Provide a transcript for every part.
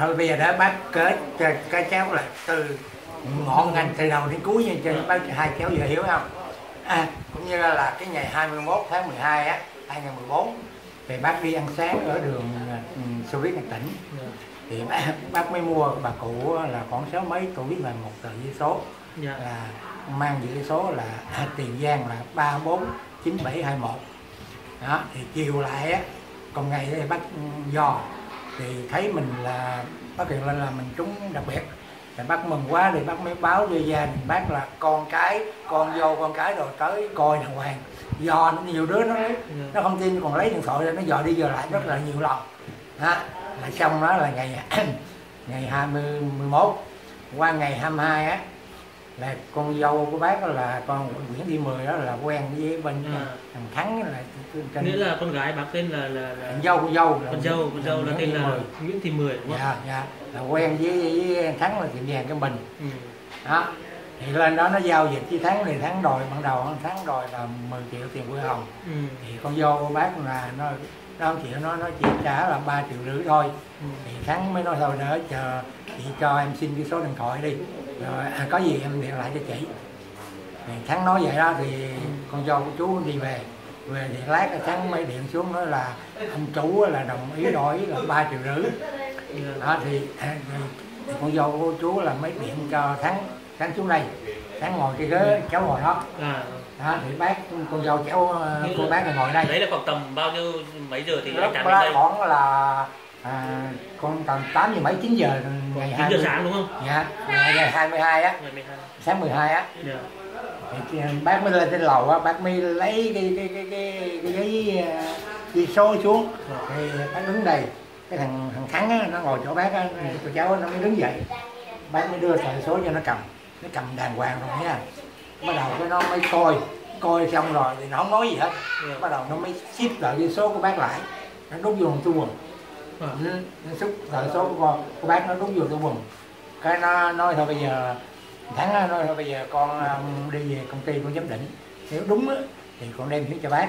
rồi bây giờ đó bác kết cho cái cháu là từ ngọn ngành từ đầu đến cuối như trên bác hai cháu giờ hiểu không? À, cũng như là cái ngày 21 tháng 12 á 2014 thì bác đi ăn sáng ở đường uh, Xô Viết tỉnh thì bác, bác mới mua bà cụ là khoảng sáu mấy tuổi là một tờ giấy số. Dạ. Là mang chữ số là à, tiền giang là ba bốn chín bảy hai một. Đó thì chiều lại á còn ngày thì bác dò thì thấy mình là bác hiện lên là mình trúng đặc biệt. Thì bác mừng quá thì bác mới báo cho gia đình bác là con cái con dâu con cái rồi tới coi đàng hoàng. Dò nó nhiều đứa nó lấy nó không tin còn lấy điện thoại ra nó dò đi dò lại rất là nhiều lần. Đó là xong đó là ngày ngày 20 11 qua ngày 22 á là con dâu của bác đó là con Nguyễn Thị Mười đó là quen với bên À. thằng Thắng là trên nghĩa là con gái bác tên là là, là con dâu con dâu. Là con dâu con dâu là Nguyễn tên Thị là. Nguyễn Thị Mười đúng không? Dạ dạ. Là quen với, với Thắng là tiệm vàng cái bình. Ừ. đó. Thì lên đó nó giao dịch với Thắng thì Thắng đòi ban đầu Thắng đòi là 10 triệu tiền quỹ hồng. Ừ. thì con dâu của bác là nó nó chịu nó nó chỉ trả là ba triệu rưỡi thôi. Ừ. thì thắng mới nói thôi đỡ chờ chị cho em xin cái số điện thoại đi. Rồi à, có gì em điện lại cho chị. Thì thắng nói vậy đó thì con dâu của chú đi về về thì lát là thắng mới điện xuống nói là ông chủ là đồng ý đổi là ba triệu rưỡi. Đó thì, à, thì, con dâu của chú là mới điện cho thắng thắng xuống đây thắng ngồi cái ghế cháu ngồi đó. À. Đó thì bác con dâu cháu Như cô bác là ngồi đây. đấy là khoảng tầm bao nhiêu mấy giờ thì lúc đó khoảng là à, con tầm 8 giờ mấy 9 giờ ngày 9 20 giờ sáng đúng không? Dạ ngày, ngày 22 á. Ngày 12 sáng 12 á. Dạ thì bác mới lên trên lầu á bác mới lấy cái cái cái cái, cái giấy à, ghi số xuống. Thì bác đứng đây cái thằng thằng thắng á, nó ngồi chỗ bác á tụi cháu nó mới đứng dậy. Bác mới đưa tờ số cho nó cầm nó cầm đàng hoàng rồi nha. Bắt đầu cái nó mới coi coi xong rồi thì nó không nói gì hết. Dạ bắt đầu nó mới ship lại cái số của bác lại nó đút vô trong quần. Ừ, nó xúc tờ số của con của bác nó đút vô túi quần. Cái nó nói thôi bây giờ thắng nó nói thôi bây giờ con um, đi về công ty con giám định. Nếu đúng á thì con đem xuống cho bác.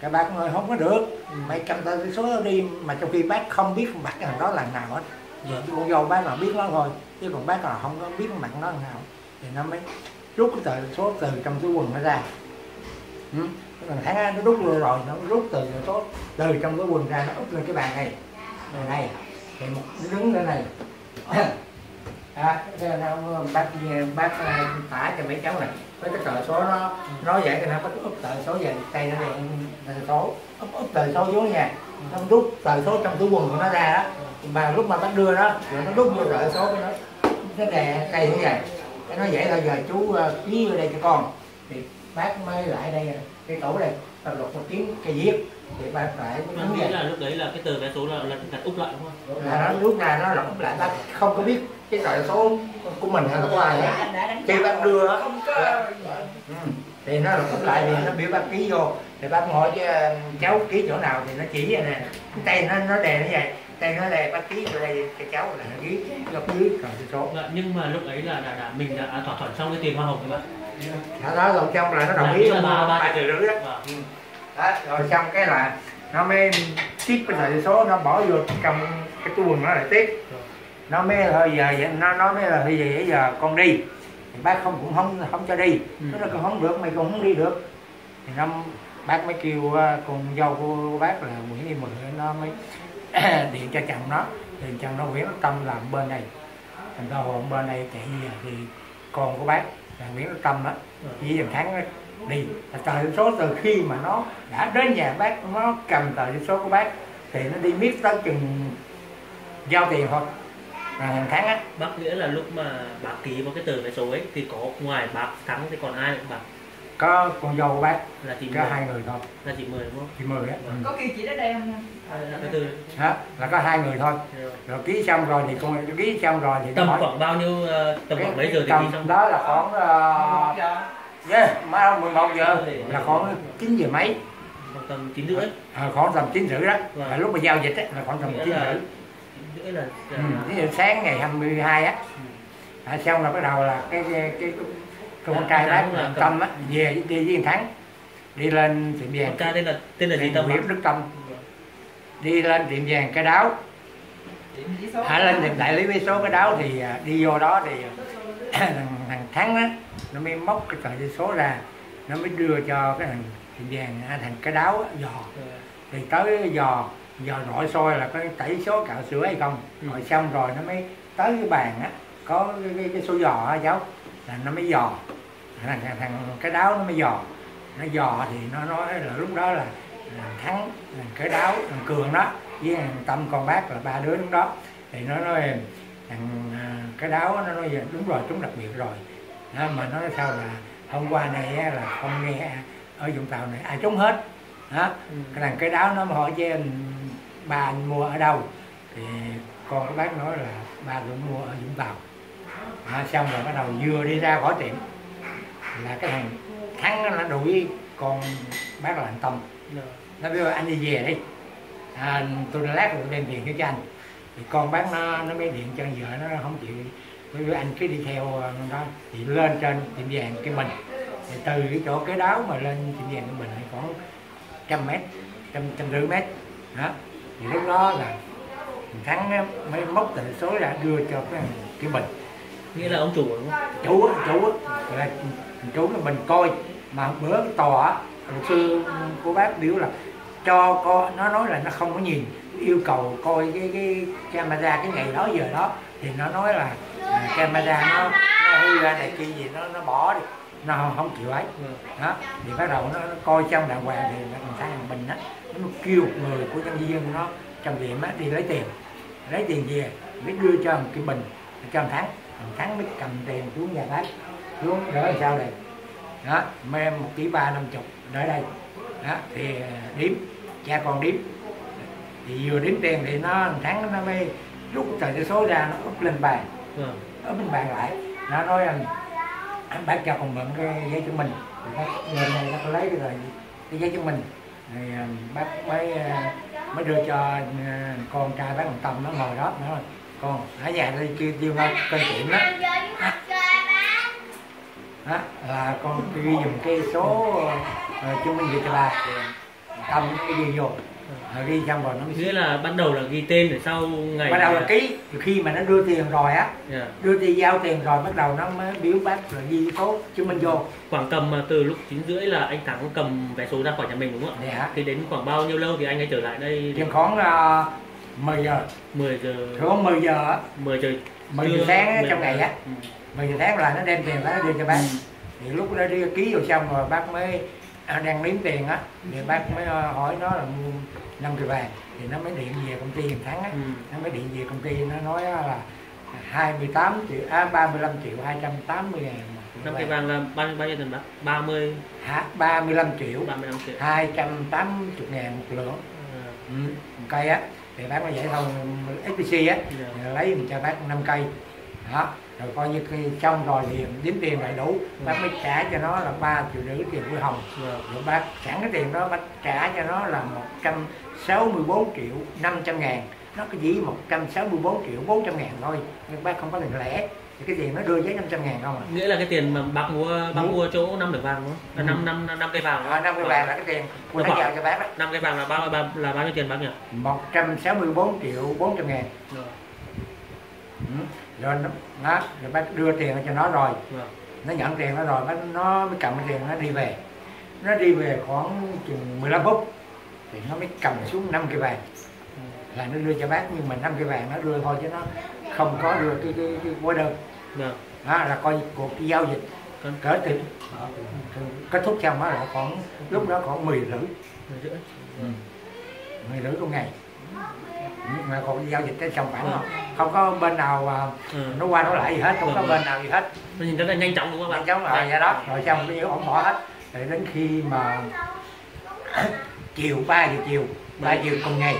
Cái bác nói không có được. Mày cầm tờ số đi mà trong khi bác không biết mặt thằng đó là nào hết. Chỉ con dâu bác là biết nó thôi chứ còn bác là không có biết mặt nó là nào. Thì nó mới rút cái tờ số từ trong túi quần nó ra. Ừ. thằng thắng á, nó rút vô rồi nó rút từ số từ trong cái quần ra nó úp lên cái bàn này. Này này thì một đứng lên này à, ờ, bác ờ, bác ờ, tả cho mấy cháu này. Với cái tờ số nó nó vậy thì nó bắt úp tờ số về tay nó này tờ số úp úp tờ số xuống nha. Nó rút tờ số trong túi quần của nó ra đó. Mà lúc mà bác đưa nó rồi nó rút vô tờ số của nó. Nó đè tay như vậy. Cái nó vậy thôi giờ chú ký vô đây cho con. Thì bác mới lại đây cái tổ đây tập lục một tiếng cây viết thì bác phải nghĩa vậy là lúc đấy là cái tờ vé số là là đặt úp lại đúng không? là nó lúc nào nó lọc lại bác không có biết cái tờ số của mình hay là của ai hết khi bác đưa á, ừ, thì nó lọc lại thì nó biểu bác ký vô thì bác hỏi cho cháu ký chỗ nào thì nó chỉ vậy nè cái tay nó nó đè nó vậy tay nó đè bác ký vô đây cho cháu là nó ký góc dưới tờ số Dạ, nhưng mà lúc ấy là, là, là mình đã à, thỏa thuận xong cái tiền hoa hồng các bạn. Đó đó rồi xong là nó đồng ý nghĩa là ba- ba. Triệu rưỡi đó Vâng. đó rồi xong cái là nó mới ship cái tờ số nó bỏ vô trong cái túi quần nó lại tiếp. Nó mới thôi giờ nó nó mới là bây giờ giờ con đi. Thì bác không cũng không không cho đi. Ừ. nó nói con không được mày còn không đi được. Thì nó bác mới kêu uh, con dâu của bác là Nguyễn Thị Mười nó mới điện cho chồng nó. Thì chồng nó Nguyễn Tâm làm bên này. Thành ra hồn bên này chạy về thì con của bác là Nguyễn Đức Tâm đó chỉ dần tháng đó, đi Là tờ số từ khi mà nó đã đến nhà bác nó cầm tờ số của bác thì nó đi miết tới chừng giao tiền thôi. Là hàng tháng á. Bác nghĩa là lúc mà bác ký vào cái tờ vé số ấy thì có ngoài bác thắng thì còn ai nữa bác? Có con dâu của bác là chị có hai người thôi. Là chị mười đúng không? chị mười á. Ừ. có kêu chị đến đây không đó là có hai người thôi. Rồi. ký xong rồi thì con ký xong rồi thì tầm hỏi- khoảng bao nhiêu ờ, tầm khoảng mấy giờ thì tầm ký xong? đó là khoảng uh, yeah, má 11 giờ. Là khoảng 9 giờ mấy. Khoảng tầm chín rưỡi. à, khoảng tầm 9 rưỡi đó. Vâng. là lúc mà giao dịch á, là khoảng tầm Nghĩa 9 là rưỡi. chín rưỡi là, là, ừ. 9 giờ sáng ngày 22 á. À, xong là bắt đầu là cái cái, cái, con trai bác là Tâm á về đi với Thắng. Đi lên tiệm vàng con trai tên là tên là gì tâm Nguyễn Đức Tâm đi lên tiệm vàng cái đáo. Hải lên tìm đại lý vé số cái đáo thì à, đi vô đó thì thằng, thằng thắng á nó mới móc cái tờ vé số ra nó mới đưa cho cái thằng thằng vàng à, thằng cái đáo dò Ờ, thì tới dò dò nội soi là có tẩy số cạo sữa hay không? Ừ. rồi xong rồi nó mới tới cái bàn á có cái, cái, cái số dò á cháu là nó mới dò thằng, thằng cái đáo nó mới dò nó dò thì nó nói là lúc đó là thằng thắng thằng cái đáo thằng cường đó với thằng tâm con bác là ba đứa lúc đó. Thì nó nói thằng à, cái đáo nó nói "Dạ, đúng rồi trúng đặc biệt rồi. Đó, mà nó nói sao là hôm qua này là không nghe ở vũng tàu này ai trúng hết. Đó ừ. cái thằng cái đáo nó hỏi với ba anh mua ở đâu? Thì con cái bác nói là ba cũng mua ở vũng tàu. À, xong rồi bắt đầu vừa đi ra khỏi tiệm là cái thằng thắng nó đuổi con bác là anh tâm. Rồi. Nó bây giờ anh đi về đi. À, tôi lát rồi tôi đem tiền cho anh. Thì con bác nó nó mới điện cho vợ nó không chịu. Bây giờ anh cứ đi theo ờ, đó. Thì lên trên tiệm vàng cái mình. Thì từ cái chỗ cái đáo mà lên tiệm vàng cái mình thì khoảng trăm mét trăm trăm rưỡi mét. Đó. Thì lúc đó là thắng mới móc tờ số ra đưa cho cái cái bình nghĩa là ông chủ đúng không? Chủ chủ là chủ là mình coi. Mà bữa tòa luật sư của bác biểu là cho coi nó nói là nó không có nhìn yêu cầu coi cái cái camera cái ngày đó giờ đó. Thì nó nói là à, camera nó nó hư ra này kia gì nó nó bỏ đi. Nó không, không chịu ấy. Vâng. đó thì bắt đầu nó, nó coi trong đàng hoàng thì thằng thằng thằng bình á nó kêu người của nhân viên nó trong tiệm á đi lấy tiền. Lấy tiền về mới đưa cho một cái bình cho thằng thắng. Thằng thắng mới cầm tiền xuống nhà bác xuống đỡ sao đây? Đó em một tỷ ba năm chục đỡ đây đó thì à, điếm cha con điếm thì vừa đếm tiền thì nó thắng nó mới rút tờ giấy số ra nó úp lên bàn. Vâng. ở bên bàn lại. Nó nói anh anh bác cho con mượn cái giấy chứng minh. Thì bác này nó có lấy cái rồi cái giấy chứng minh. Thì à, bác mới à, mới đưa cho à, con trai bác thằng tâm nó ngồi đó nó nói con ở nhà đi kêu kêu nó coi tiệm đó. Đó là con ghi dùng cái số chứng minh việc cho bà thì tâm cái ghi vô rồi ghi xong rồi nó mới nghĩa là ban đầu là ghi tên rồi sau ngày bắt đầu là ký khi mà nó đưa tiền rồi á Dạ. đưa tiền giao tiền rồi bắt đầu nó mới biểu bác là ghi số chứng minh vô. Khoảng tầm mà từ lúc 9 rưỡi là anh Thắng cầm vé số ra khỏi nhà mình đúng không ạ? Để hả thì đến khoảng bao nhiêu lâu thì anh ấy trở lại đây? Chừng khoảng uh, 10 giờ. 10 giờ. Khoảng 10 giờ á. 10 giờ 10 giờ sáng á, 10 trong ngày á. Ừ. 10 giờ sáng là nó đem tiền nó đưa cho bác. Thì lúc đó đi ký vô xong rồi bác mới à, đang nếm tiền á thì bác mới ờ, hỏi nó là mua năm cây vàng. Thì nó mới điện về công ty hàng tháng á. Ừ. nó mới điện về công ty nó nói là 28 triệu à 35 triệu 280 ngàn năm cây vàng là bao nhiêu bao nhiêu tiền bác? 30 Hả? 35 triệu. 35 triệu. 280 ngàn một lượng. À, ừ, một cây á. Thì bác mới vậy thôi SPC á. Dạ. thì lấy mình cho bác 5 cây đó. Rồi coi như khi xong rồi thì đếm tiền lại đủ. Bác mới trả cho nó là 3 triệu rưỡi tiền quỹ hồng. Rồi bác sẵn cái tiền đó bác trả cho nó là 164 triệu 500 ngàn. Nó có chỉ 164 triệu 400 ngàn thôi nhưng bác không có tiền lẻ. Thì cái tiền nó đưa giấy 500 ngàn không à? Nghĩa là cái tiền mà bác mua bác Ừ. mua chỗ năm được vàng đúng không? Là Ừ. năm năm năm cây vàng. À, năm cái vàng là cái tiền của Nó giao cho bác đó. Năm cây vàng là bao bao là bao nhiêu tiền bác nhỉ? 164 triệu 400 ngàn. Rồi. Ừ. rồi nó, nó rồi bác đưa tiền cho nó rồi. Vâng. Nó nhận tiền nó rồi bác nó mới cầm cái tiền nó đi về. Nó đi về khoảng chừng 15 phút thì nó mới cầm xuống năm cái vàng là nó đưa cho bác nhưng mà năm cái vàng nó đưa thôi chứ nó không có đưa cái cái, cái hóa đơn. Vâng. Đó là coi cuộc giao dịch cỡ từ kết thúc xong đó là khoảng lúc đó khoảng 10 rưỡi. Rồi rưỡi. Mười rưỡi trong ngày. Ừ, mà còn giao dịch tới xong khoảng không? Có bên nào ừ. nó qua nó lại gì hết không có Ừ. bên nào gì hết. Nó nhìn là nhanh chóng đúng không nhanh chóng rồi ra đó. Rồi xong cái ổng bỏ hết. Rồi đến khi mà chiều 3 giờ chiều 3 giờ cùng ngày.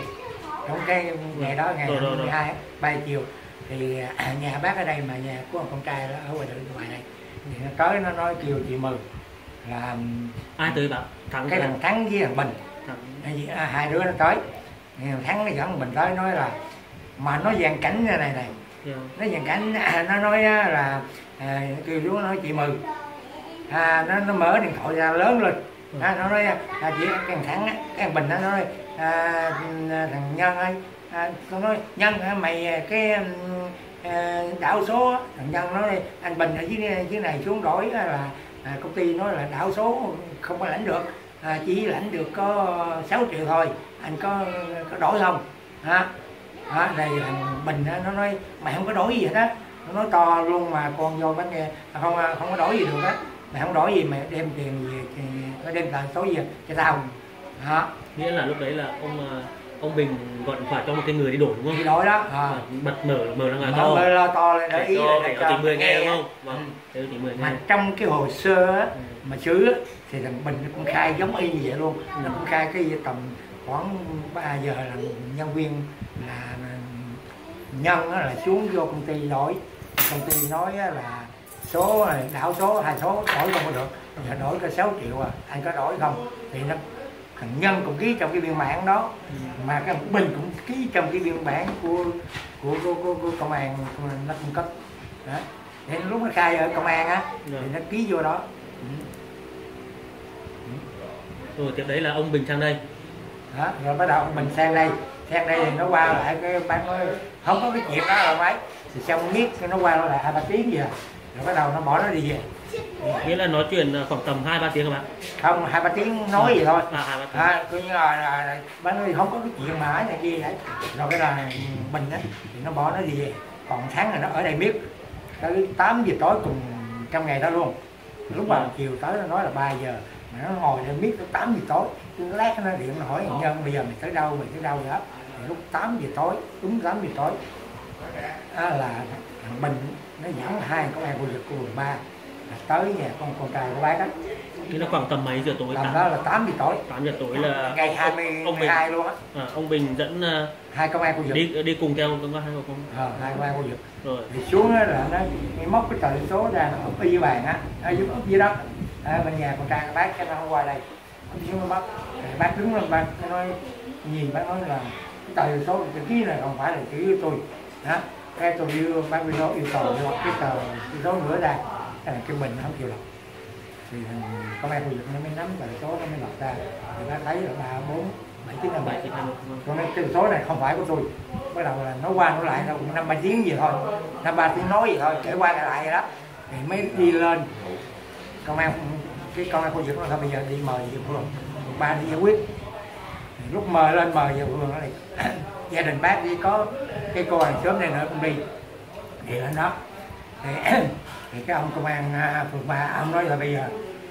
Trong cái ngày đó ngày Rồi, rồi, rồi. 12 3 giờ chiều. Thì nhà bác ở đây mà nhà của ông con trai đó ở ngoài ngoài này. Thì nó tới nó nói kêu chị mừng. Là ai tới bác thắng cái thằng thắng với thằng bình. Vì, à, hai đứa nó tới. thằng thắng nó dẫn mình tới nói là mà nó dàn cảnh này này. Dạ. nó dàn cảnh à, nó nói là à, kêu chú nói chị mừng à, nó nó mở điện thoại ra lớn lên. À, nó nói à, chị cái thằng thắng á, cái thằng bình nó nói à, thằng nhân ơi à, tôi nói nhân mày cái à, đảo số thằng nhân nói anh bình ở dưới dưới này xuống đổi là à, công ty nói là đảo số không có lãnh được à, chỉ lãnh được có 6 triệu thôi. Anh có có đổi không? Hả? Hả? Đây thằng bình nó nói mày không có đổi gì hết á. Nó nói to luôn mà con vô bánh nghe à, không à, không có đổi gì được á. Mày không đổi gì mày đem tiền về thì ờ, đem tờ số gì cho tao. Hả? Nghĩa là lúc đấy là ông ờ, ông Bình gọi thoại cho một cái người đi đổi đúng thì không? đổi đó à. À, bật mở mở ra ngoài Mở to mở lo to lên để ý cho để cho người nghe đúng không? Vâng, Ừ. người nghe. mà trong cái hồ sơ á, Ừ. mà á, thì thằng Bình nó cũng khai giống y như vậy luôn nó cũng khai cái tầm khoảng 3 giờ là nhân viên là nhân là xuống vô công ty đổi công ty nói là số đảo số hai số đổi không có được giờ đổi có 6 triệu à anh có đổi không thì nó thằng nhân cũng ký trong cái biên bản đó. Mà cái bình cũng ký trong cái biên bản của của của, của, của công an nó cung cấp. Đó. Thì lúc nó khai ở công an á thì Rồi. nó ký vô đó. Rồi tiếp đấy là ông Bình sang đây. đó rồi bắt đầu mình sang đây. Sang đây thì nó qua lại cái ban nói không có cái chuyện đó là mấy. Thì xong miết nó qua lại hai ba tiếng gì à? Rồi bắt đầu nó bỏ nó đi về Nghĩa là nói chuyện à, khoảng tầm 2 3 tiếng các bạn. không hai ba tiếng nói gì thôi. À 2 3 tiếng. à, coi như là, là, bán nói không có cái chuyện mà này kia đấy. Rồi cái là mình á thì nó bỏ nó đi về. Còn tháng là nó ở đây miết. Tới 8 giờ tối cùng trong ngày đó luôn. Lúc mà chiều tới nó nói là 3 giờ. Mà nó ngồi để miết tới 8 giờ tối. Lát nó điện nó hỏi nhân bây giờ mày tới đâu mày tới đâu đó thì lúc 8 giờ tối đúng 8 giờ tối á là thằng Bình nó dẫn hai công an khu vực của quận ba tới nhà con con trai của bác á. Nghĩa là khoảng tầm mấy giờ tối? tầm đó là 8 giờ tối. 8 giờ tối là ngày ông- 20 ông Bình 12 luôn á. À, ông Bình dẫn à, hai công an khu vực đi đi cùng theo công an hai không ờ hai công an khu vực rồi. Thì xuống á là nó móc cái tờ số ra ở dưới bàn á. Ở dưới dưới đất ở bên nhà con trai của bác cái nó không qua đây. Bắt Rồi bác đứng lên bác nó nói nhìn bác nói là cái tờ số chữ ký này không phải là chữ tôi. Đó. Cái tôi đưa bác video yêu cầu cái tờ số nữa ra cái này cái mình nó không chịu đọc thì công an khu vực nó mới nắm tờ số nó mới lọc ra. Thì bác thấy là ba bốn bảy chín năm. Bảy cho nên cái số này không phải của tôi. Bắt đầu là nó qua nó lại nó cũng năm ba tiếng gì thôi. Năm ba tiếng nói gì thôi kể qua kể lại vậy đó. Thì mới đi lên. Công an cái công an khu vực nó thôi bây giờ đi mời về phường. Ba đi giải quyết. Thì lúc mời lên mời về phường nó lại gia đình bác đi có cái cô hàng sớm này nữa cũng đi. Thì lên đó. Thì, thì cái ông công an à, phường ba ông nói là bây giờ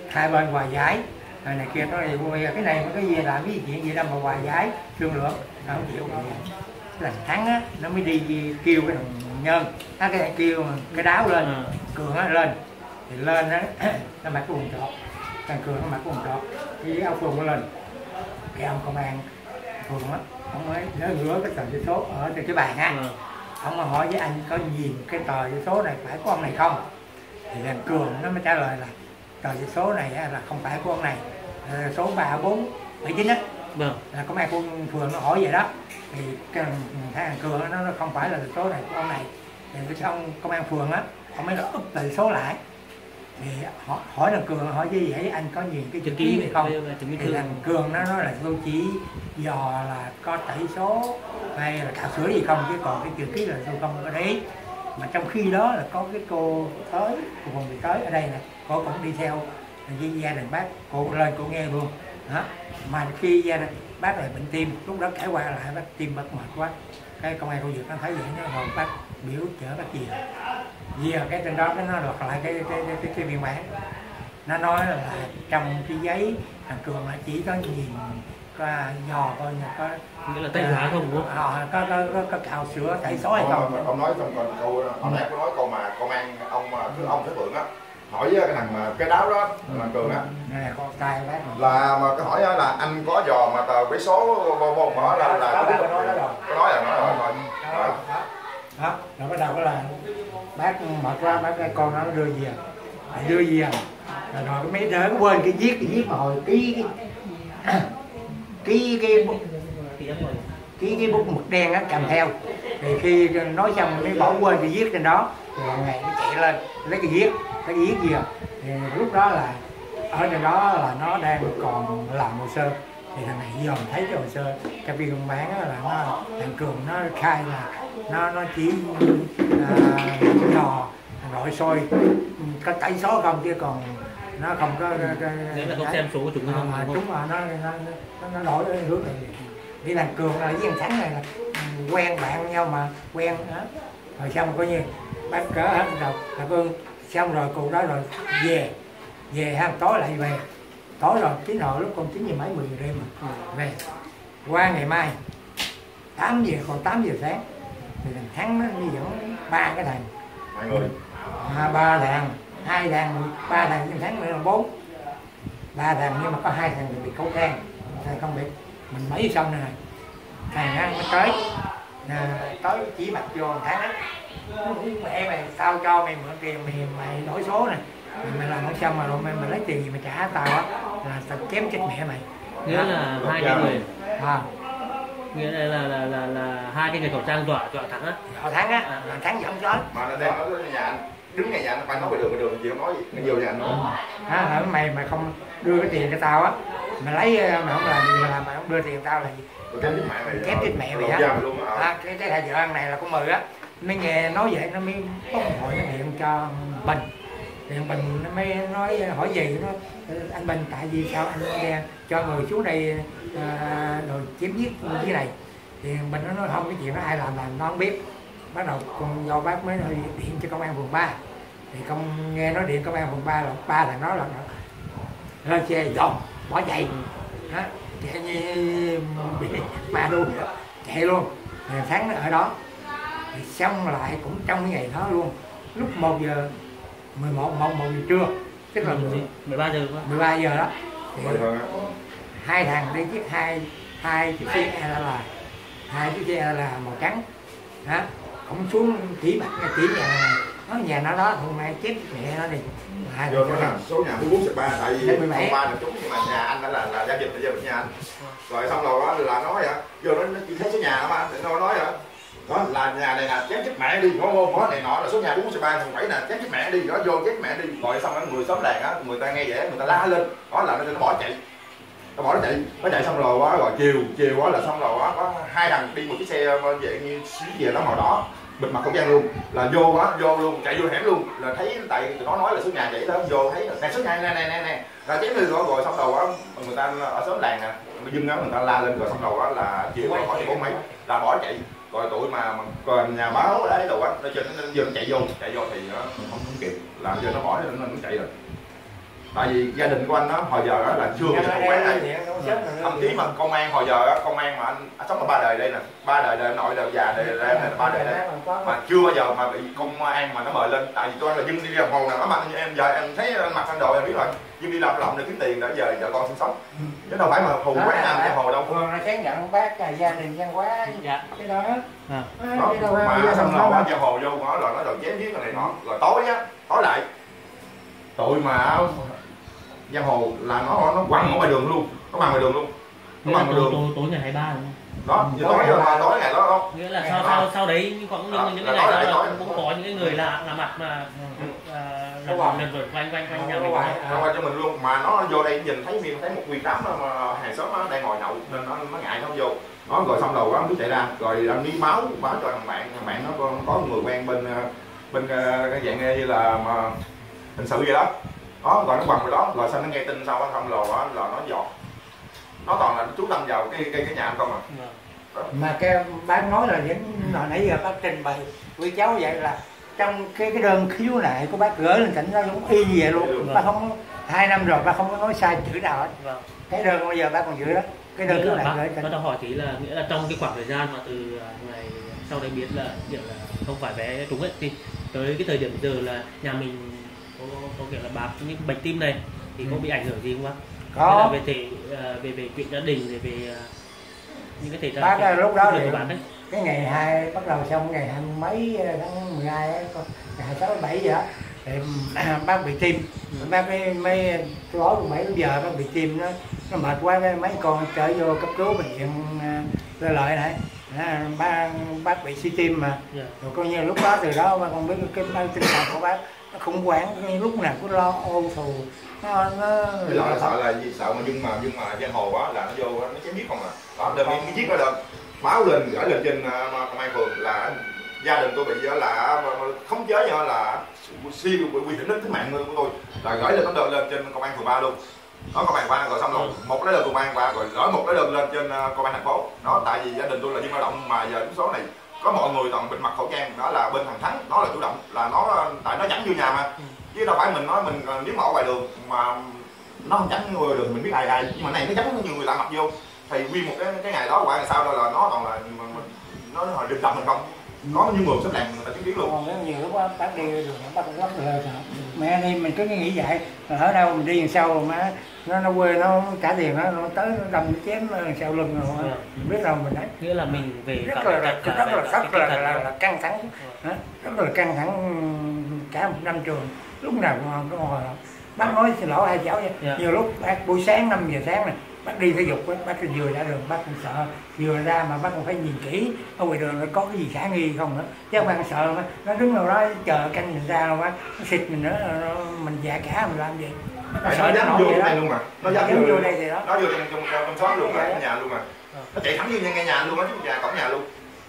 hai bên hòa giải rồi này kia nói là bây giờ cái này cái gì làm cái chuyện gì đâu mà hòa giải thương lượng. Nó không chịu lần thắng á nó mới đi kêu cái thằng nhân. Á cái thằng kêu cái đáo lên À, cường á lên. Thì lên á nó mặc cái quần trọt. Thằng cường nó mặc cái quần trọt. Thì áo phường nó lên. Cái ông công an phường á ông mới nó rửa cái tờ giấy số ở trên cái bàn á. À, ông mà hỏi với anh có nhìn cái tờ giấy số này phải của ông này không thì thằng cường nó mới trả lời là tờ giấy số này là không phải của ông này Ờ, số ba bốn bảy chín á. Vâng. Là công an quân phường nó hỏi vậy đó. Thì cái thằng cường nó nó không phải là số này của ông này. Thì cái ông công an phường á ông mới úp tờ số lại. Thì họ hỏi thằng cường hỏi như vậy anh có nhìn cái chữ ký này không? minh thì thằng cường. Nó nói là tôi chỉ dò là có tẩy số hay là cà sữa gì không chứ còn cái chữ ký là tôi không có đấy mà trong khi đó là có cái cô tới cô còn bị tới ở đây nè cô cũng đi theo với gia đình bác. Cô lên cô nghe luôn. Đó mà khi gia đình bác lại bệnh tim lúc đó cải qua lại bác tim bác mệt quá. Cái công an khu vực nó thấy vậy nó hồi bác biểu chở bác về. Vì cái trên đó cái nó lật lại cái cái cái, cái, cái biên bản nó nói là trong cái giấy thằng cường là chỉ có nhìn có dò coi là có nghĩa là tẩy hóa không đúng không? Có, có, có cào sữa hay Ông, không mà ông nói trong còn câu hồi nãy có nói câu mà công an ông mà thứ ông thứ vượng á hỏi với cái thằng mà cái đáo đó là cường á. Nè con trai bác mà. là mà cái hỏi á là anh có dò mà tờ vé số vô vô mở là là Đó, có đó. có nói là nói rồi đó, rồi bắt đầu có là bác mệt quá bác cái con nó đưa về. Đưa về. Rồi, rồi cái mấy đứa quên cái viết cái viết mà hồi ký cái ký cái ký cái bút mực đen á cầm theo. Thì khi nói xong mới bỏ quên cái viết trên đó. Rồi ngày nó chạy lên lấy cái viết cái viết gì à? Thì lúc đó là ở trên đó là nó đang còn làm hồ sơ. Thì thằng này dòm thấy cái hồ sơ. Cái viên bán là nó thằng cường nó khai là nó nó chỉ à, nội sôi có tẩy số không chứ còn nó không có cái- nghĩa là không xem số của chúng à, không mà đúng mà nó nó nó, nó đổi cái hướng này đi thằng cường là với thằng thắng này là ừ, quen bạn nhau mà quen đó rồi xong coi như bắt cỡ hết đầu là cương xong rồi cụ đó rồi về về ha tối lại về. Tối rồi chín hồi lúc con chín giờ mấy mười giờ đêm mà. Về. Qua ngày mai 8 giờ còn 8 giờ sáng thì thằng thắng nó đi dẫn ba cái thằng. À, ba thằng hai thằng ba thằng nhưng thắng nữa là bốn. Ba thằng nhưng mà có hai thằng bị khẩu trang thằng không bị mình mấy xong này thằng á nó tới. À, tới chỉ mặt vô thằng nó nói, mẹ mày tao cho mày mượn tiền mày mày đổi số này mày, mày làm không xong mà rồi mày, mày lấy tiền gì mày trả tao á. Là tao chém chết mẹ mày. Nghĩa là hai cái người. À, nghĩa là là là là, là hai cái người khẩu trang dọa dọa thắng á. Họ thắng á. Là thắng dẫn tới mà nó đang nói với nhà anh. Đứng ngay nhà anh phải nói về đường về đường gì không nói gì. Nó vô nhà anh nói. À, mày mày không đưa cái tiền cho tao á mày lấy ờ, mày không làm gì là mày không đưa tiền tao là gì? Kém chết mẹ mày Kém chết mẹ mày á. à, cái cái thằng vợ ăn này là con mười á. Mới nghe nói vậy nó mới bốc hội nó điện cho bình. Điện bình nó mới nói hỏi gì nó anh bình tại vì sao anh nghe cho người xuống đây à, rồi chém giết thế này? Thì bình nó nói không cái chuyện đó ai làm làm nó không biết. Bắt đầu con do bác mới điện cho công an phường 3 thì công nghe nói điện công an phường 3 là ba thằng đó là lên xe dồn bỏ chạy đó chạy như bị ma đu vậy đó. chạy luôn. Rồi thắng nó ở đó thì xong lại cũng trong cái ngày đó luôn. Lúc 1 giờ 11 1, 1 giờ trưa. Tức là 10, 13 giờ đúng không? 13 giờ đó. Thì hai thằng đi chiếc hai hai chiếc xe là là hai chiếc xe là màu trắng. Đó cũng xuống chỉ mặt chỉ nhà này nó nhà nó đó hôm nay chết mẹ nó đi. Hai vô nó là số nhà 14 sẽ ba tại vì không ba là trúng nhưng mà nhà anh đã là là giao dịch là giao dịch nhà anh. Rồi xong rồi đó là nói vậy vô nó nó chỉ thấy số nhà đó mà nó nói vậy đó là nhà này là chém chết mẹ đi. Ngó ngó ngó này nọ là số nhà 4 ba thằng bảy nè chém chết mẹ đi. Đó vô chém mẹ đi. Rồi xong đó người xóm làng á người ta nghe vậy người ta la lên. Đó là nó nó bỏ chạy. Nó bỏ nó chạy. Nó chạy xong rồi quá rồi chiều chiều quá là xong rồi quá. Có hai thằng đi một cái xe vậy như xí về đó màu đỏ bịt mặt không gian luôn là vô quá vô luôn chạy vô hẻm luôn. Là thấy tại tụi nó nói là số nhà vậy đó vô thấy là nè số nhà nè nè nè nè. Là chém đi rồi rồi xong đầu á người ta ở xóm làng nè mới dân á người ta la lên rồi xong đầu á là chiều rồi khỏi bốn mấy là bỏ chạy. Rồi tụi mà còn nhà báo đấy đồ á nó chơi nó giờ chạy vô chạy vô thì nó không, không kịp. Làm cho nó bỏ nó, nó chạy rồi tại vì gia đình của anh đó hồi giờ đó là chưa có không quán này thậm chí mà công an hồi giờ á công an mà anh, anh sống là ba đời đây nè. Ba đời đời nội đời già đời em này là ba đời đây mà chưa bao giờ mà bị công an mà nó mời lên. Tại vì tôi là dân đi làm hồ nào nó mặt như em giờ em thấy anh mặc anh đồ em biết rồi. Dân đi làm lộng để kiếm tiền để giờ vợ con sinh sống. Chứ đâu phải mà hù Đó quán là- ăn cái hồ đâu. Vừa nó sáng nhận bác là gia đình văn hóa. Dạ. cái đó. À. đó, cái đâu mà xong rồi đó. á giờ hồ vô ngõ rồi nó rồi chém giết cái này nọ. Rồi tối á tối lại. Tụi mà giang hồ là nó nó quăng ở ngoài đường luôn nó quăng ngoài đường luôn. Nó là quăng ngoài tối, đường. tối, tối ngày 23 đúng không? đó như tối rồi mà tối ngày đó đó. Nghĩa là sau sau sau đấy khoảng Đó, những là cái tối ngày đó tối. là cũng có những cái người lạ lạ mặt mà à, lần lần rồi quanh quanh quanh nhà mình nó qua cho mình luôn. Mà nó vô đây nhìn thấy mình thấy một nguyên đám mà- hàng xóm nó đang ngồi nhậu nên nó nó ngại nó không vô. Nó rồi xong đầu nó chạy ra rồi anh đi báo báo cho thằng bạn thằng bạn nó có, có người quen bên ờ, bên ờ, cái dạng như là mà hình sự gì đó đó rồi nó quăng vào đó. Rồi xong nó nghe tin sau đó xong rồi đó là nó dọt nó toàn là chú tâm vào cái cái, cái nhà anh không à? Vâng. mà cái bác nói là những hồi nãy giờ bác trình bày với cháu vậy là trong cái cái đơn khiếu nại của bác gửi lên cảnh sát cũng y như vậy luôn Vâng. bác không hai năm rồi bác không có nói sai chữ nào hết. Vâng. cái đơn bây giờ bác còn giữ đó. Cái đơn khiếu là nại bác, gửi bác cảnh cho hỏi tí là nghĩa là trong cái khoảng thời gian mà từ à, ngày sau đấy biết là kiểu là không phải vé trúng ấy thì tới cái thời điểm bây giờ là nhà mình có, có kiểu là bác những bệnh tim này thì có Ừ. bị ảnh hưởng gì không bác? Nghĩa là có về thể à, về về chuyện gia đình về về à, những cái thể trạng Bác thể- lúc đó thì- bạn đấy. cái ngày hai bắt đầu xong ngày hai mấy tháng 12 á, có- ngày hai sáu bảy giờ á, thì bác bị tim. Bác mới mới tối bảy giờ bác bị tim nó nó mệt quá mấy mấy con trở vô cấp cứu bệnh viện uh, lợi này. Bác bác bị suy tim mà. Dạ. Rồi coi như lúc đó từ đó bác không biết cái cái tinh thần của bác nó khủng hoảng lúc nào cũng lo âu thù. Nó nó là sợ là gì? Sợ mà nhưng mà nhưng mà giang hồ á là nó vô nó chém giết không à. Đó đơn cái giết đó đơn báo lên gửi lên trên à, công an phường là gia đình tôi bị á là khống chế như là siêu bị nguy hiểm đến tính mạng của tôi. Là gửi lên tấm đơn lên trên công an phường ba luôn. Đó công an ba rồi xong rồi. Một lấy đơn công an ba rồi gửi một lấy đơn lên trên à, công an thành phố. Đó tại vì gia đình tôi là dân lao động mà giờ số này có mọi người toàn bịt mặt khẩu trang đó là bên thằng thắng nó là chủ động là nó tại nó dẫn vô nhà mà. Chứ đâu phải mình nói mình ờ, nếu mà ở ngoài đường mà nó không tránh ngoài đường mình biết ai ai. Nhưng mà này nó tránh nhiều người lạ mặt vô. Thì nguyên một cái cái ngày đó qua làm sao đâu là nó toàn là mình, mình, nó hồi đừng đập mình không có những người xếp làng người ta chứng kiến luôn. Còn nhiều lúc đó bác đi đường bác cũng là sợ. Mẹ đi mình cứ nghĩ vậy. Ở đâu mình đi đằng sau mà nó nó quê nó trả tiền nó nó tới nó đâm nó chém đằng sau lưng rồi Dạ. mình biết đâu mình đấy. Nghĩa là mình về rất là thấy rất cả là rất là, là, là, là căng thẳng hả? rất là căng thẳng cả một năm trường. Lúc nào cũng có hồi. Bác nói xin lỗi hai cháu nha. Dạ. nhiều lúc bác buổi sáng 5 giờ sáng này bác đi thể dục á, bác vừa ra đường bác cũng sợ. Vừa ra mà bác cũng phải nhìn kỹ ở ngoài đường nó có cái gì khả nghi không nữa. Chứ bác sợ mà nó đứng đâu đó chờ canh mình ra rồi bác nó xịt mình nữa nó- mình dạ cả mình làm gì. Tại nó dám vô cái này luôn mà. Nó dám vô vô đây. thì đó. Nó vô trong trong trong xóm luôn mà Dạ. trong nhà luôn mà. Nó chạy thẳng vô ngay nhà luôn á chứ nhà cổng nhà luôn.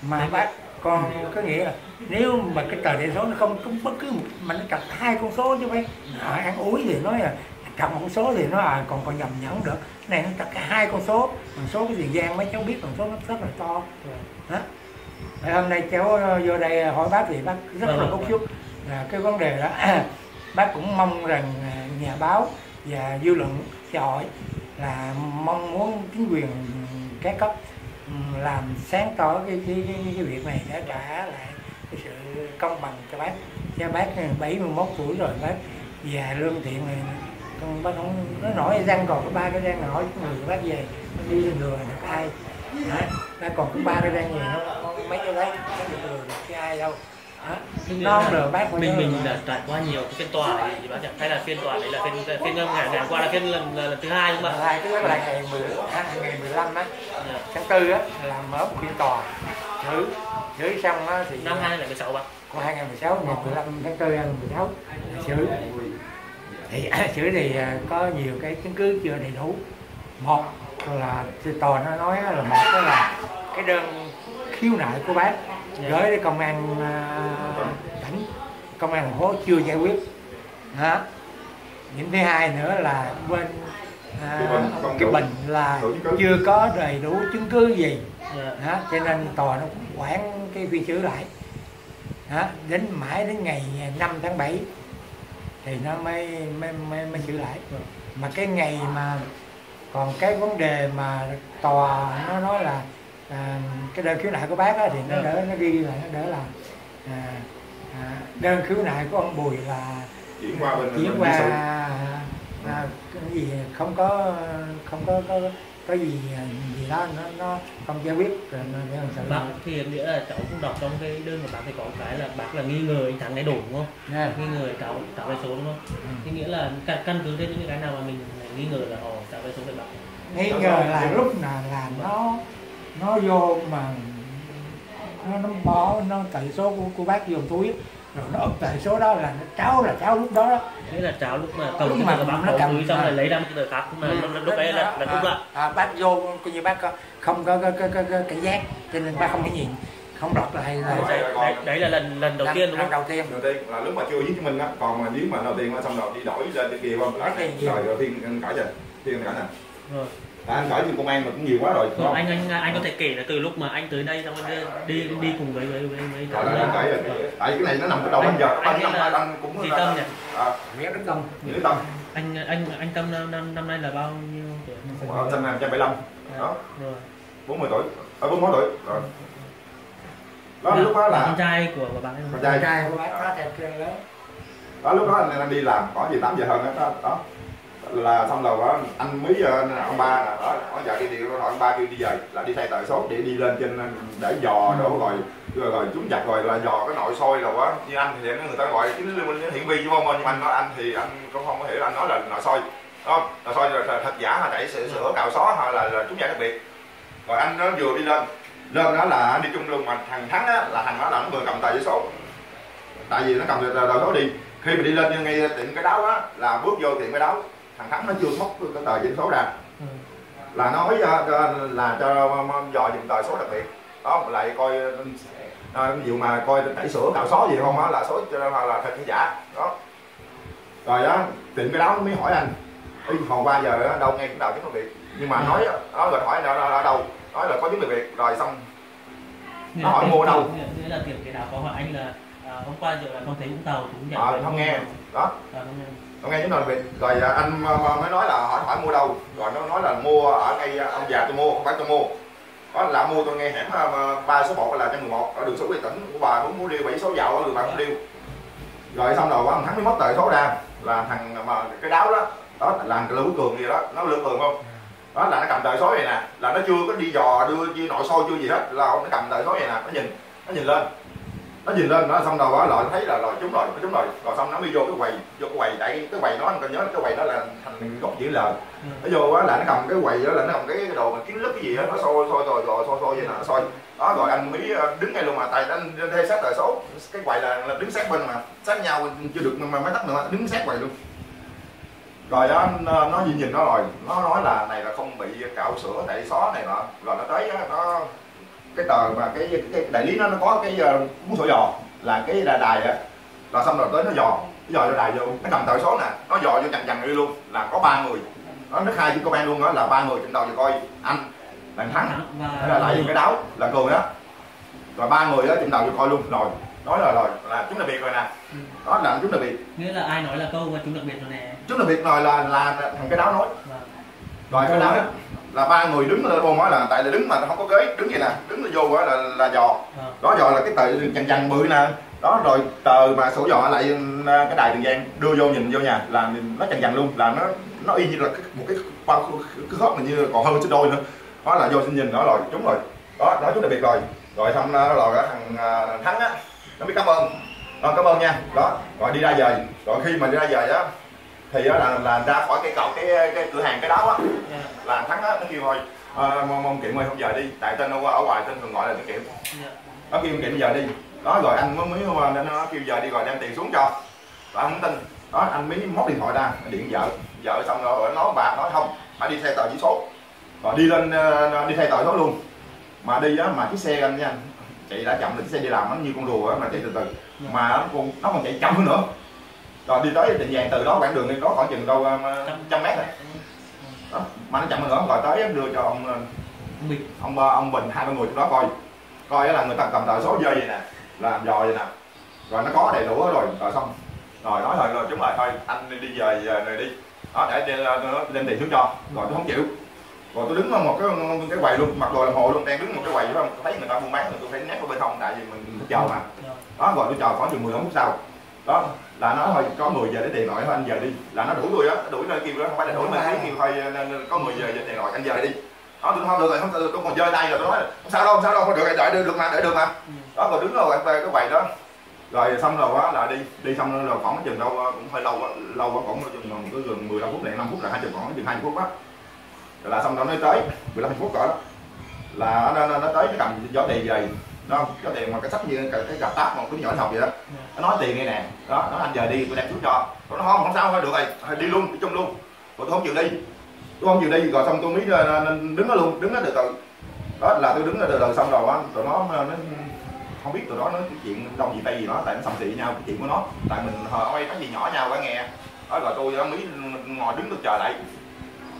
Mà bác con có nghĩa là nếu mà cái tờ điện số nó không có bất cứ một mà nó chặt hai con số chứ mấy. À, ăn uống thì nói là chặt một con số thì nó à, còn còn nhầm nhẫn được. Này nó chặt cả hai con số. Con số cái tiền giang mấy cháu biết con số nó rất là to. Đó Vậy hôm nay cháu ờ, vô đây hỏi bác thì bác rất là Vâng, bức vâng. xúc. Là cái vấn đề đó bác cũng mong rằng à, nhà báo và dư luận xã hội là mong muốn chính quyền các cấp làm sáng tỏ cái cái, cái, cái việc này để trả lại cái sự công bằng cho bác. Cho bác 71 tuổi rồi bác già lương thiện này con bác không nó nổi răng còn có ba cái răng nổi người bác về nó đi lên lừa được ai? Hả? nó còn có ba cái răng gì nó mấy cái đấy nó được lừa được cái ai đâu. Nó không lừa bác mình mình đã trải qua nhiều cái phiên tòa thì bác chẳng hay là phiên tòa đấy là phiên phiên ngân ngàn ngàn qua là phiên lần lần thứ hai nhưng mà hai cái là ngày 10 à, ngày 15 á. Dạ. tháng tư á là mở một phiên tòa xử xử xong á thì năm 2016 bác của 2016 ngày 15 tháng 4 2016 là xử thì xử thì à, có nhiều cái chứng cứ chưa đầy đủ. Một là tòa nó nói là một đó là cái đơn khiếu nại của bác gửi đến công an à, tỉnh. Công an thành phố chưa giải quyết. Đó điểm thứ hai nữa là bên à, Cái bình là chưa có đầy đủ chứng cứ gì. Dạ. đó, cho nên tòa nó cũng quản cái phiên xử lại. Đó, đến mãi đến ngày 5 tháng 7 thì nó mới mới, mới, mới xử lại. Mà cái ngày mà còn cái vấn đề mà tòa nó nói là à, cái đơn khiếu nại của bác á, thì nó Ừ. đỡ nó ghi là nó đỡ là à, à, đơn khiếu nại của ông Bùi là chuyển qua bên chuyển qua. À, cái gì không có không có có có gì gì đó nó nó không giải quyết rồi nó làm sự bác thì nghĩa là cháu cũng đọc trong cái đơn của bác thì có cái là bác là nghi ngờ anh thắng cái đổ đúng không? Nha. nghi ngờ cháu cháu vé số đúng không? Ừ. thì nghĩa là căn, căn cứ trên những cái nào mà mình nghi ngờ là ồ cháu vé số về bác nghi ngờ là lúc nào là nó nó vô mà nó, nó bỏ nó tệ số của, của bác vô túi rồi nó ấp tệ số đó là nó cháu là cháu lúc đó đó nghĩa là cháu lúc mà cầm Lúc cái mà bác nó cầm- túi xong à. rồi lấy ra một cái tờ khác mà lúc, lúc đấy là là đúng à, lại à, bác vô coi như bác có- không có, có, có, có, có cảnh giác cho nên bác không thể nhìn không đọc là Rồi. đấy, đấy, đấy là lần lần đầu lần- tiên đúng lần không đầu tiên đầu tiên là lúc mà chưa giết minh á còn mà nếu mà đầu tiên á xong rồi đi đổi lên trên kia Cái này nhiều. rồi đầu tiên cãi rồi tiên cãi nè rồi à, anh cãi trên công an mà cũng nhiều quá rồi Rồi, anh anh anh có thể kể là từ lúc mà anh tới đây xong rồi đi đi, cùng với với với với rồi đó, anh cãi rồi tại cái này nó nằm cái đầu Anh- anh giờ? anh anh năm là anh cũng là- tâm nhỉ? à, Nguyễn Đức Công Nguyễn Tâm. Anh anh anh tâm năm năm năm nay là bao nhiêu tuổi? Ở sinh năm 175 đó. rồi. 40 tuổi. Ở 41 tuổi. Rồi. Đó lúc đó là con trai của của bạn ấy con trai. Của lớn đó lúc đó anh đang đi làm có gì 8 giờ hơn đó, đó. Là xong rồi đó anh mới ông ba nè đó có giờ đi điện rồi ông ba kêu đi về là đi thay tờ số để đi lên trên để dò đổ rồi rồi, rồi chúng chặt rồi là dò cái nội soi rồi quá như anh thì người ta gọi cái nó hiển vi chứ không nhưng anh nói anh thì anh cũng không có hiểu anh nói là nội soi đó nội soi là thật giả hay chạy sửa, sửa cạo xóa hay là, là chúng giải đặc biệt. Rồi anh nó vừa đi lên lên đó là đi chung luôn mà thằng thắng á là thằng đó là nó vừa cầm tờ giấy số. Tại vì nó cầm tờ số đi khi mà đi lên như ngay tiệm cái đấu á là bước vô tiệm cái đấu thằng thắng nó chưa móc cái tờ giấy số ra. Ừ. là nói uh, là cho dò dùng tờ số đặc biệt. Đó lại coi à, ví dụ mà coi tẩy sữa cạo số gì không á là số là, là thật hay giả. Đó. Rồi đó tiệm cái đó mới hỏi anh. Ý, hồi qua giờ đó, đâu nghe cũng đầu tiếng việt. Nhưng mà nói đó rồi hỏi ở, ở đâu? Nói là có tiếng việt. Rồi xong Nó là hỏi mua đâu? nghĩa là tiệm cái nào có hỏi anh là à, hôm qua giờ là không thấy Vũng Tàu cũng nhận Ờ, về không nghe. đó. À, không nghe Ông nghe chúng nói về rồi à, anh à, mới nói là hỏi hỏi mua đâu? Rồi nó nói là mua ở ngay à, ông già tôi mua, không phải tôi mua. Đó là mua, tôi nghe hẻm ba số 1 là trăm 11 ở đường số quy tỉnh của bà cũng mua điêu bảy số dạo ở đường bạn cũng điêu rồi xong rồi quá thằng thắng mới mất tờ số ra, là thằng mà cái đáo đó đó là cái lưu cường gì đó, nó lưu cường không? Đó là nó cầm tờ số này nè, là nó chưa có đi dò, đưa chia nội soi, chưa gì hết, là nó cầm tờ số này nè, nó nhìn nó nhìn lên nó nhìn lên nó xong đầu đó lại thấy là rồi trúng rồi nó trúng rồi. Rồi xong nó mới vô cái quầy vô cái quầy tại cái quầy đó anh còn nhớ là cái quầy đó là thành gốc chữ L. Nó vô á là nó cầm cái quầy đó là nó cầm cái cái đồ mà kiến lứt cái gì đó nó soi soi rồi rồi soi soi vậy nè nó soi. Đó rồi anh mới ờ, đứng ngay luôn mà tại anh theo sát tờ số. Cái quầy là, là đứng sát bên mà sát nhau chưa được mà máy tắt nữa đứng sát quầy luôn. Rồi đó nó, nó nhìn nhìn nó rồi nó nói là này là không bị cạo sữa tại xó này nọ. Rồi nó tới á, nó cái tờ mà cái cái đại lý nó nó có cái uh, bút sổ dò là cái đài đài á. Rồi xong rồi tới nó dò nó dò vô đài vô nó cầm tờ số nè nó dò vô chằn chằn đi luôn là có ba người. Nó nó khai chữ công an luôn đó là ba người trên đầu vừa coi anh là thắng là lại cái đáo là cường đó rồi ba người đó trên đầu vừa coi luôn rồi nói là rồi là chúng là biệt rồi nè. Ừ. đó là chúng là biệt. Nghĩa là ai nói là câu mà chúng đặc biệt rồi nè? Chúng là biệt rồi là là thằng cái đáo nói. Và rồi cái đáo đó là ba người đứng lên luôn á là tại là đứng mà nó không có ghế đứng vậy nè đứng là vô là là dò à, đó giờ là cái tờ chằn chằn bự nè. Đó rồi tờ mà sổ dò lại uh, cái đài tiền giang đưa vô nhìn vô nhà là nó chằn chằn luôn là nó nó y như là một cái bao cái khớp mà như còn hơn trên đôi nữa. Đó là vô xin nhìn đó rồi chúng rồi. Đó nói chúng đặc biệt rồi rồi xong đó rồi cái thằng à, thắng á nó biết cảm ơn. Ờ, cảm ơn nha. Đó rồi đi ra về. Rồi khi mà đi ra về á thì á là, là ra khỏi cái cọc cái cái cửa hàng cái đó á. Dạ, là thắng á nó kêu thôi à, mong, mong kiệm ơi không giờ đi. Tại tên ở, ở ngoài tên thường gọi là tên kiệm dạ. nó kêu kiệm giờ đi. Đó rồi anh mới mới nên nó kêu giờ đi rồi đem tiền xuống cho. Anh không tin. Đó anh mới móc điện thoại ra điện vợ vợ xong rồi nói bà nói không phải đi theo tờ chỉ số. Rồi đi lên ờ, đi theo tờ số luôn. Mà đi á mà chiếc xe anh nha chị đã chậm là chiếc xe đi làm nó như con rùa á mà chạy từ từ. Mà nó còn nó còn chạy chậm hơn nữa rồi đi tới định vàng từ đó quãng đường đi đó khoảng chừng đâu ờ, trăm mét này. Đó mà nó chậm hơn nữa rồi tới đưa cho ông mình ông ờ, ông bình hai ba người đó coi. Coi là người ta cầm tờ số dơ vậy nè làm dò vậy nè. Rồi nó có đầy đủ rồi rồi xong. Rồi nói rồi rồi chúng rồi thôi anh đi về này đi. Đó để nó đem tiền xuống cho. Rồi tôi không chịu. Rồi tôi đứng ở một cái cái quầy luôn mặc đồ làm hồ luôn đang đứng một cái quầy phải không thấy người ta buôn bán rồi tôi phải nép vào bên hông tại vì mình mình chờ mà. Dạ. đó rồi tôi chờ khoảng chừng 15 phút sau đó là nó thôi có 10 giờ để tiền lại thôi anh giờ đi. Là nó đuổi tôi á đuổi nó kêu đó không phải là đuổi mà thấy kêu thôi nên có 10 giờ để tiền lại anh giờ đi. Đó tôi không được rồi không tôi còn chơi tay rồi. Tôi nói không sao đâu không sao đâu không được rồi đợi được, được mà đợi được mà. Ừ. đó rồi đứng rồi cái quầy đó. Rồi xong rồi á là đi đi xong rồi khoảng chừng đâu cũng hơi lâu á lâu á khoảng chừng cứ gần 15 phút này 5 phút là hai chừng khoảng chừng 20 phút á. Rồi là xong rồi nó tới 15 phút cỡ đó. Là nó, nó, nó tới nó cầm gió tiền về đó không? Gió tiền mà cái sách như cái, cái gặp táp mà cái nhỏ học vậy đó. Nó nói tiền đây nè. Đó nó anh giờ đi tôi đem xuống cho. Tôi nói không không sao thôi được rồi. Thôi đi luôn đi chung luôn. Rồi tôi không chịu đi. Tôi không chịu đi rồi xong tôi mới ờ, đứng đó luôn đứng đó từ từ. Đó là tôi đứng đó từ từ xong rồi á tụi nó nó không biết tụi nó nói cái chuyện đông gì tây gì nó tại nó xăm xị nhau cái chuyện của nó. Tại mình hồi ơi nói gì nhỏ nhau phải nghe. Đó rồi tôi đó mới ngồi đứng tôi chờ lại.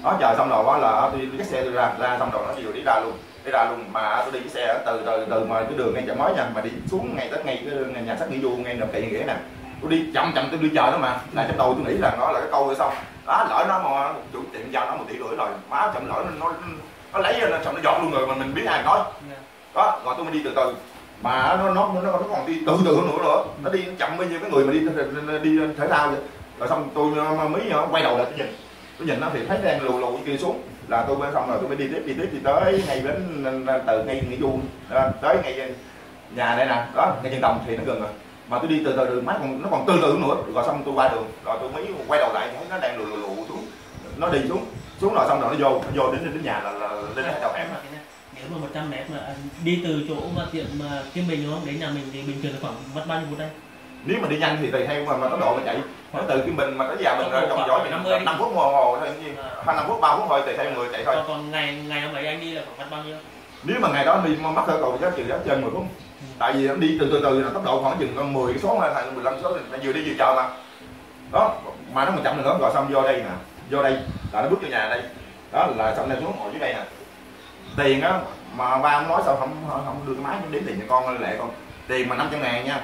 Đó chờ xong rồi đó là tôi cái xe tôi ra ra xong rồi nó đi rồi đi ra luôn đi ra luôn mà tôi đi cái xe từ từ từ mà cái đường ngay chợ mới nha mà đi xuống ngay tới ngay cái ngay nhà sách nghĩa du ngay đồng kỵ nghĩa nè. Tôi đi chậm chậm tôi đi chờ nó mà. Là trong đầu tôi nghĩ là nó là cái câu rồi xong. Đó lỡ nó mà chủ tiệm giao nó một tỷ rưỡi rồi má chậm lỡ nó nó, nó lấy nó xong nó dọn luôn rồi mà mình biết ai nói. Dạ. đó rồi tôi mới đi từ từ. Mà nó nó nó, nó còn đi từ từ nữa nữa. Nó đi chậm bao nhiêu cái người mà đi đi, đi thể thao vậy. Rồi xong tôi mới quay đầu lại tôi nhìn. Tôi nhìn nó thì thấy đang lù lù kia xuống là tôi bên xong rồi tôi mới đi tiếp đi tiếp thì tới ngay đến từ ngay nghĩa du tới ngay nhà đây nè đó ngay chân đồng thì nó gần rồi. Mà tôi đi từ từ đường mắt còn nó còn tư tưởng nữa. Rồi xong tôi qua đường rồi tôi mới quay đầu lại thấy nó đang lù lù lù xuống nó đi xuống xuống rồi xong rồi nó vô nó vô đến đến nhà là, là lên Dạ. đầu hẻm này, nếu mà 100 mét mà à, đi từ chỗ mà tiệm mà Kim Bình đúng không? Đến nhà mình thì bình thường là khoảng mất bao nhiêu phút đây? Nếu mà đi nhanh thì tùy theo mà, mà tốc độ mà chạy. Nếu từ Kim Bình mà tới nhà mình trong giỏi thì 50 đi. 5 phút đồng hồ thôi như À. hai năm phút ba phút thôi tùy theo người chạy thôi. Còn, còn ngày ngày hôm ấy anh đi là khoảng bao nhiêu? Nếu mà ngày đó đi mắc cơ cầu giá trị giá trên 10 phút. Tại vì nó đi từ từ từ là tốc độ khoảng chừng con 10 cái số hay là 15 số là vừa đi vừa chờ mà. Đó mà nó mà chậm nữa rồi xong vô đây nè vô đây là nó bước vô nhà đây. Đó là xong này xuống ngồi dưới đây nè. Tiền á mà ba ông nói sao không không, không đưa cái máy đếm tiền cho con lệ con. Tiền mà 500 ngàn nha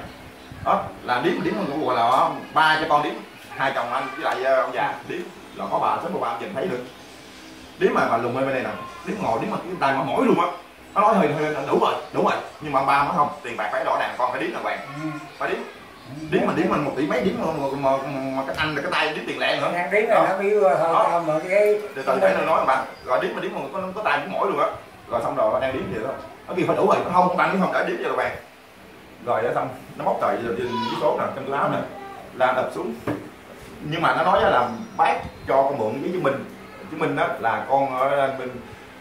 đó là điếm điếm con gọi là ba cho con điếm hai chồng anh với lại ờ, ông già điếm. Là có bà sớm bà nhìn thấy được. Điếm mà bà lùng bên đây nè điếm ngồi điếm mà cái tay mà mỏi luôn á. Nó nói hơi hơi đủ rồi đủ rồi. Nhưng mà ông ba nói không tiền bạc phải rõ ràng con phải điếm là vàng phải điếm. Điếm mà điếm mình một tỷ mấy điếm mà, mà, mà, mà cái anh là cái tay điếm tiền lẻ nữa. Đang điếm này nó biểu thôi Đó. tao mở cái từ từ phải nói bạn. Rồi điếm mà điếm mà có có tay điếm mỏi luôn á. Rồi xong rồi đang điếm vậy đó nó kêu phải đủ rồi không không ăn chứ không đã điếm cho là vàng rồi đó xong nó móc tờ rồi trên cái số nè trong cái áo nè la đập xuống. Nhưng mà nó nói là bác cho con mượn với chứng minh. Chứng minh đó là con ở bên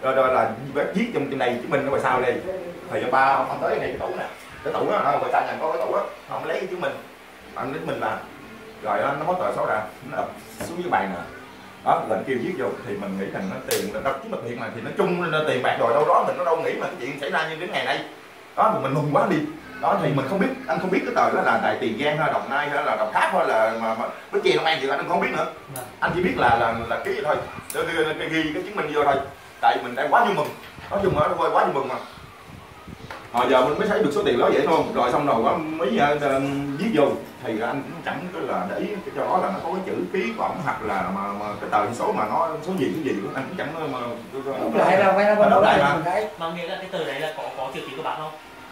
rồi, rồi ờ, là bác viết trong trên này chứng minh ở ngoài sau đây? Thì cho ba ông tới này cái tủ nè. Cái tủ đó ngoài sau nhà có cái tủ đó ông lấy cái chứng minh. Ông lấy mình là rồi đó, nó móc tờ số ra nó đập xuống dưới bàn nè. Đó lần kêu viết vô thì mình nghĩ rằng nó tiền là đâu chứ mà thiệt mà thì nó chung nó tiền bạc rồi đâu đó mình nó đâu nghĩ mà cái chuyện xảy ra như đến ngày nay. Đó mình mừng quá đi đó thì mình không biết anh không biết cái tờ đó là tại tiền giang hay đồng nai hay là đồng tháp hay là mà, mà bến tre long an thì anh không biết nữa. Vâng. anh chỉ biết là là là ký thôi. Để, để, để, để ghi cái chứng minh vô thôi. Tại mình đang quá vui mừng. Nói chung là nó quá vui mừng mà. Hồi giờ mình mới thấy được số tiền đó vậy thôi. Rồi xong rồi có mấy uh, viết vô. Thì anh cũng chẳng có là để ý cái cho đó là nó có cái chữ ký của ổng hoặc là mà, mà cái tờ số mà nó số gì cái gì anh cũng chẳng mà phải nó bên Nó đó lại lại mà. mình thấy mà nghĩa là cái tờ đấy là có có chữ ký của bạn không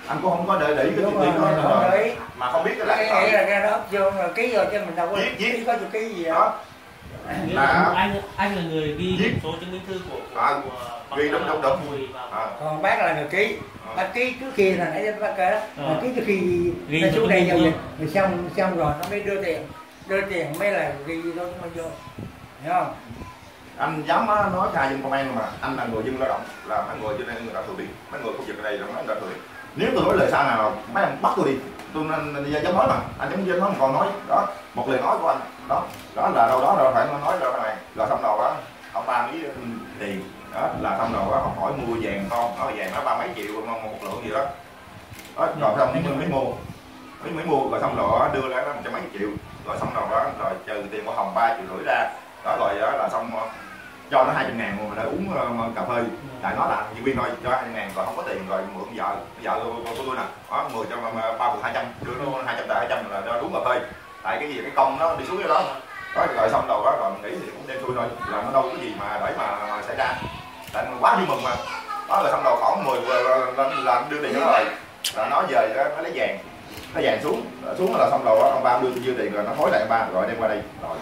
anh cũng không có để để ý cái rồi ký đó rồi. mà không biết cái là nghĩ là ra đó vô rồi ký rồi chứ mình đâu có Viết, viết. ký có chữ ký gì đó À. là anh anh là người ghi Viết. số chứng minh thư của, của, À, của ghi đúng, đúng, đúng. À, còn bác là người ký. À. bác ký trước khi là nãy bác kể đó. Là ký trước khi Ghi xuống đây dịch rồi xong xong rồi nó mới đưa tiền. Đưa tiền mới là ghi đó mới vô. Hiểu không? Anh dám nói khai dân công an mà. Anh là người dân lao động là mấy người trên đây người ta thừa biết mấy người khu vực ở đây là mấy người ta thừa biết nếu tôi nói lời sai nào mấy anh bắt tôi đi. Tôi nên, nên dám nói mà. Anh dám dám nói mà còn nói. Đó một lời nói của anh. Đó đó là đâu đó rồi phải nói rồi này. Rồi xong đầu đó ông ba mấy tiền đó là xong đầu đó ông hỏi mua vàng không? Nói vàng nó ba mấy triệu một một lượng gì đó. Đó rồi xong mới, mới mua. Mới mới mua rồi xong rồi đưa lại nó một trăm mấy triệu. Rồi xong rồi đó rồi trừ tiền của hồng ba triệu rưỡi ra. Đó rồi đó là xong cho nó hai trăm ngàn mà để uống ờ, cà phê. Tại nó là nhân viên thôi cho hai trăm ngàn rồi không có tiền rồi mượn vợ vợ của, tôi nè. Đó mười trăm ờ, ba mười hai trăm đưa nó hai trăm hai trăm là cho uống cà phê. Tại cái gì cái công nó đi xuống cái đó. Đó rồi xong đầu đó rồi mình nghĩ thì cũng đem xuôi thôi. Là nó đâu có gì mà để mà, mà xảy ra. Tại quá vui mừng mà. Đó là xong đầu khoảng 10 là, là, là đưa tiền nó rồi. Là nó về đó, nó lấy vàng. Nó vàng xuống xuống là xong đầu đó ông ba đưa dư tiền rồi nó hối lại ông ba rồi đem qua đây. Rồi